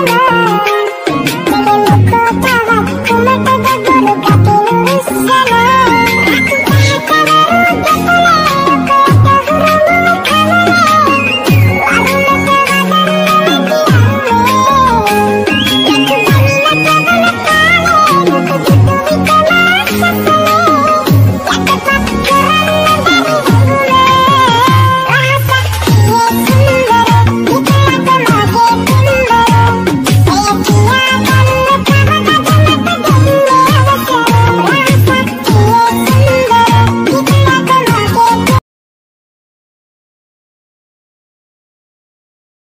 Oh.